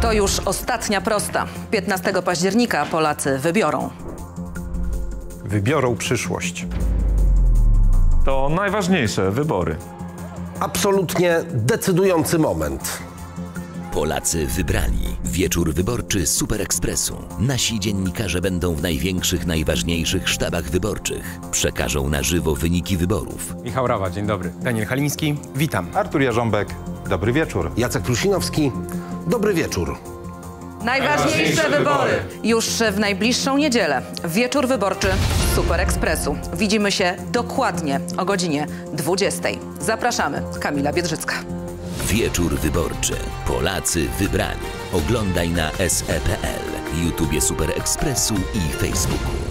To już ostatnia prosta. 15 października Polacy wybiorą. Wybiorą przyszłość. To najważniejsze wybory. Absolutnie decydujący moment. Polacy wybrali. Wieczór wyborczy Super Expressu. Nasi dziennikarze będą w największych, najważniejszych sztabach wyborczych. Przekażą na żywo wyniki wyborów. Michał Rawa, dzień dobry. Daniel Haliński, witam. Artur Jarząbek, dobry wieczór. Jacek Prusinowski, dobry wieczór. Najważniejsze wybory. Już w najbliższą niedzielę. Wieczór wyborczy Super Ekspresu. Widzimy się dokładnie o godzinie 20. Zapraszamy. Kamila Biedrzycka. Wieczór wyborczy. Polacy wybrani. Oglądaj na SEPL, YouTubie Super Expressu i Facebooku.